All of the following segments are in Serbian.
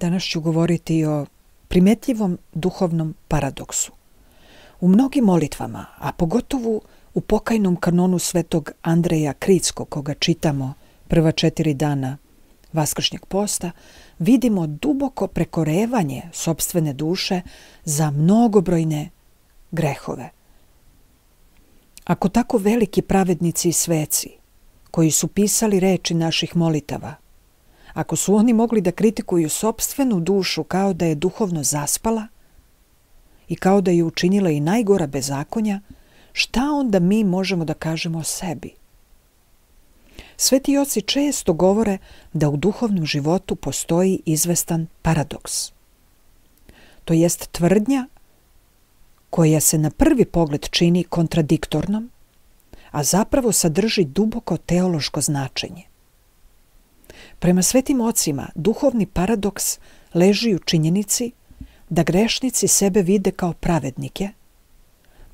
Danas ću govoriti o primetljivom duhovnom paradoksu. U mnogim molitvama, a pogotovo u pokajnom kanonu svetog Andreja Kritskog, koga čitamo prva četiri dana Vaskršnjeg posta, vidimo duboko prekorevanje sobstvene duše za mnogobrojne grehove. Ako tako veliki pravednici i sveci, koji su pisali reči naših molitava, ako su oni mogli da kritikuju sobstvenu dušu kao da je duhovno zaspala i kao da je učinila i najgora bezakonja, šta onda mi možemo da kažemo o sebi? Sveti oci često govore da u duhovnom životu postoji izvestan paradoks. To jest tvrdnja koja se na prvi pogled čini kontradiktornom, a zapravo sadrži duboko teološko značenje. Prema svetim ocima, duhovni paradoks leži u činjenici da grešnici sebe vide kao pravednike,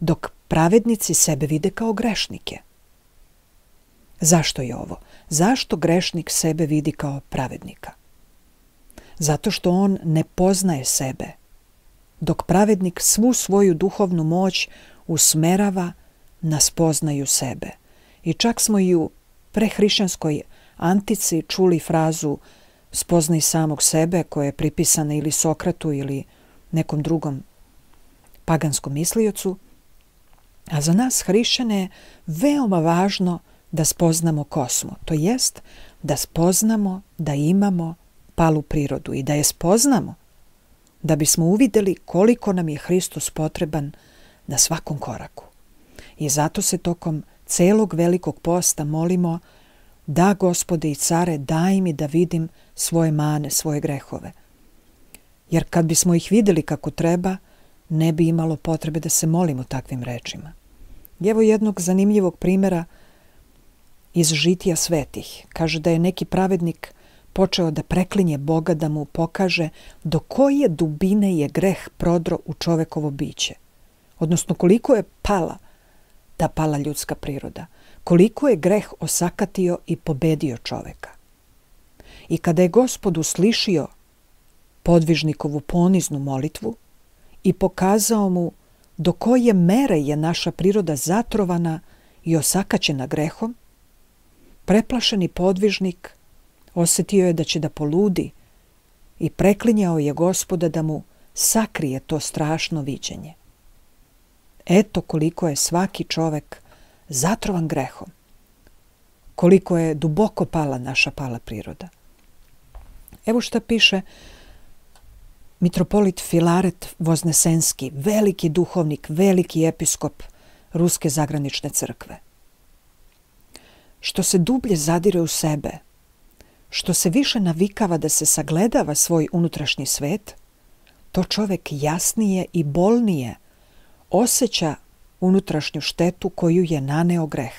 dok pravednici sebe vide kao grešnike. Zašto je ovo? Zašto grešnik sebe vidi kao pravednika? Zato što on ne poznaje sebe, dok pravednik svu svoju duhovnu moć usmerava na spoznaju sebe. I čak smo i u prehrišćanskoj antici čuli frazu spoznaj samog sebe koja je pripisana ili Sokratu ili nekom drugom paganskom misliocu. A za nas hrišćane je veoma važno da spoznamo ko smo. To jest da spoznamo da imamo palu prirodu i da je spoznamo da bismo uvideli koliko nam je Hristos potreban na svakom koraku. I zato se tokom celog velikog posta molimo da, gospode i care, daj mi da vidim svoje mane, svoje grehove. Jer kad bismo ih videli kako treba, ne bi imalo potrebe da se molimo takvim rečima. Evo jednog zanimljivog primjera iz žitija svetih. Kaže da je neki pravednik počeo da preklinje Boga da mu pokaže do koje dubine je greh prodro u čovekovo biće. Odnosno koliko je pala ta pala ljudska priroda. Koliko je greh osakatio i pobedio čoveka. I kada je gospod uslišio podvižnikovu poniznu molitvu i pokazao mu do koje mere je naša priroda zatrovana i osakaćena grehom, preplašeni podvižnik osetio je da će da poludi i preklinjao je gospoda da mu sakrije to strašno viđenje. Eto koliko je svaki čovek zatrovan grehom. Koliko je duboko pala naša pala priroda. Evo šta piše mitropolit Filaret Voznesenski, veliki duhovnik, veliki episkop Ruske zagranične crkve. Što se dublje zadire u sebe, što se više navikava da se sagledava svoj unutrašnji svet, to čovek jasnije i bolnije osjeća unutrašnju štetu koju je naneo greh.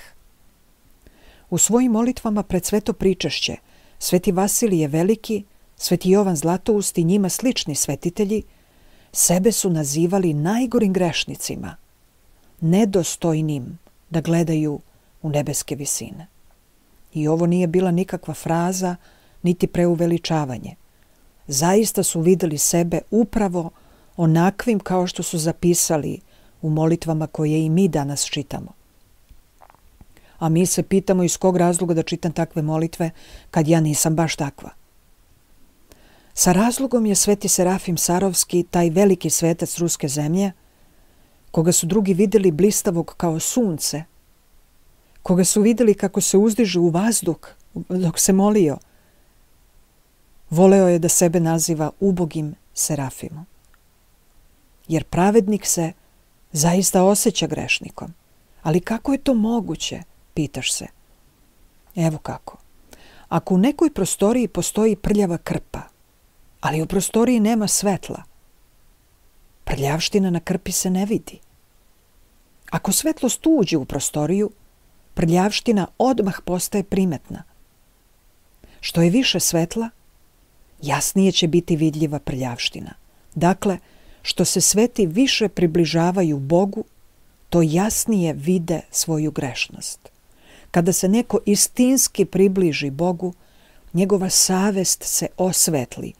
U svojim molitvama pred sveto pričešće Sveti Vasilije Veliki, Sveti Jovan Zlatoust i njima slični svetitelji sebe su nazivali najgorim grešnicima, nedostojnim da gledaju u nebeske visine. I ovo nije bila nikakva fraza, niti preuveličavanje. Zaista su videli sebe upravo onakvim kao što su zapisali u molitvama koje i mi danas čitamo. A mi se pitamo iz kog razloga da čitam takve molitve kad ja nisam baš takva. Sa razlogom je Sveti Serafim Sarovski, taj veliki svetac ruske zemlje, koga su drugi videli blistavog kao sunce, koga su videli kako se uzdiže u vazduh dok se molio, voleo je da sebe naziva ubogim Serafimom. Jer pravednik se zaista osjeća grešnikom. Ali kako je to moguće, pitaš se. Evo kako. Ako u nekoj prostoriji postoji prljava krpa, ali u prostoriji nema svetla, prljavština na krpi se ne vidi. Ako svetlost uđe u prostoriju, prljavština odmah postaje primetna. Što je više svetla, jasnije će biti vidljiva prljavština. Dakle, što se sveti više približavaju Bogu, to jasnije vide svoju grešnost. Kada se neko istinski približi Bogu, njegova savest se osvetli,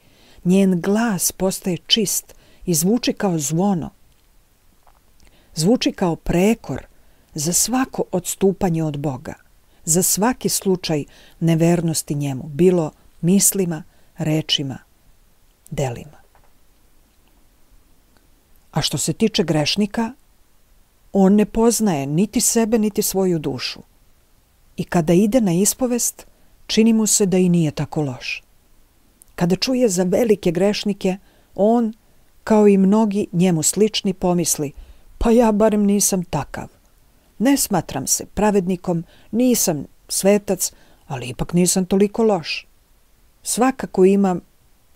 Njen glas postaje čist i zvuči kao zvono. Zvuči kao prekor za svako odstupanje od Boga, za svaki slučaj nevernosti njemu, bilo mislima, rečima, delima. A što se tiče grešnika, on ne poznaje niti sebe, niti svoju dušu. I kada ide na ispovest, čini mu se da i nije tako loš. Kada čuje za velike grešnike, on, kao i mnogi njemu slični, pomisli, pa ja barem nisam takav. Ne smatram se pravednikom, nisam svetac, ali ipak nisam toliko loš. Svakako imam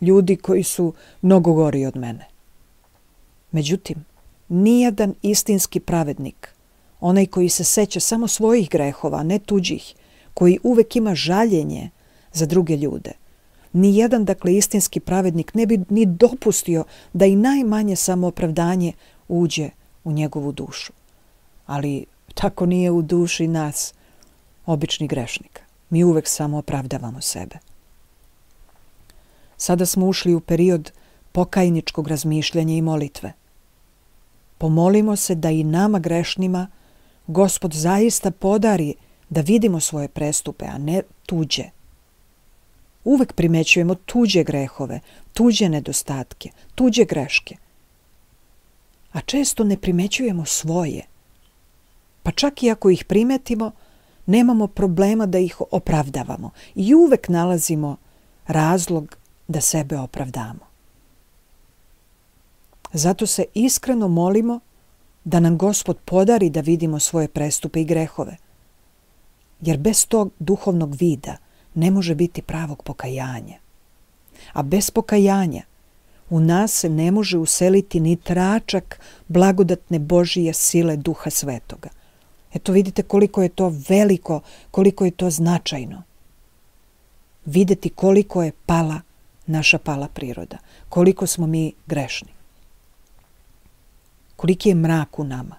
ljudi koji su mnogo gori od mene. Međutim, nijedan istinski pravednik, onaj koji se seća samo svojih grehova, ne tuđih, koji uvek ima žaljenje za druge ljude, nijedan, dakle, istinski pravednik ne bi ni dopustio da i najmanje samoopravdanje uđe u njegovu dušu. Ali tako nije u duši nas, obični grešnika. Mi uvek samo opravdavamo sebe. Sada smo ušli u period pokajničkog razmišljanja i molitve. Pomolimo se da i nama grešnima Gospod zaista podari da vidimo svoje prestupe, a ne tuđe. Uvek primećujemo tuđe grehove, tuđe nedostatke, tuđe greške. A često ne primećujemo svoje. Pa čak i ako ih primetimo, nemamo problema da ih opravdavamo i uvek nalazimo razlog da sebe opravdamo. Zato se iskreno molimo da nam Gospod podari da vidimo svoje prestupe i grehove. Jer bez tog duhovnog vida ne može biti pravog pokajanja. A bez pokajanja u nas se ne može useliti ni tračak blagodatne Božije sile Duha Svetoga. Eto vidite koliko je to veliko, koliko je to značajno. Videti koliko je pala naša pala priroda, koliko smo mi grešni koliki je mrak u nama.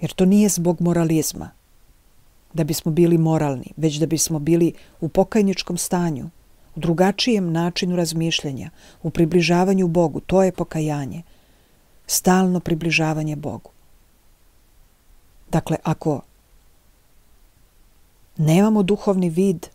Jer to nije zbog moralizma, da bismo bili moralni, već da bismo bili u pokajničkom stanju, u drugačijem načinu razmišljanja, u približavanju Bogu. To je pokajanje. Stalno približavanje Bogu. Dakle, ako nemamo duhovni vid,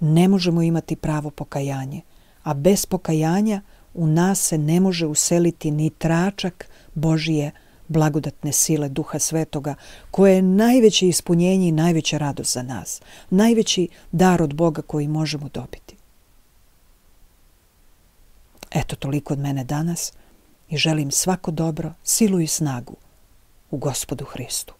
ne možemo imati pravo pokajanje, a bez pokajanja u nas se ne može useliti ni tračak Božije blagodatne sile Duha Svetoga, koje je najveće ispunjenje i najveća radost za nas, najveći dar od Boga koji možemo dobiti. Eto toliko od mene danas i želim svako dobro, silu i snagu u Gospodu Hristu.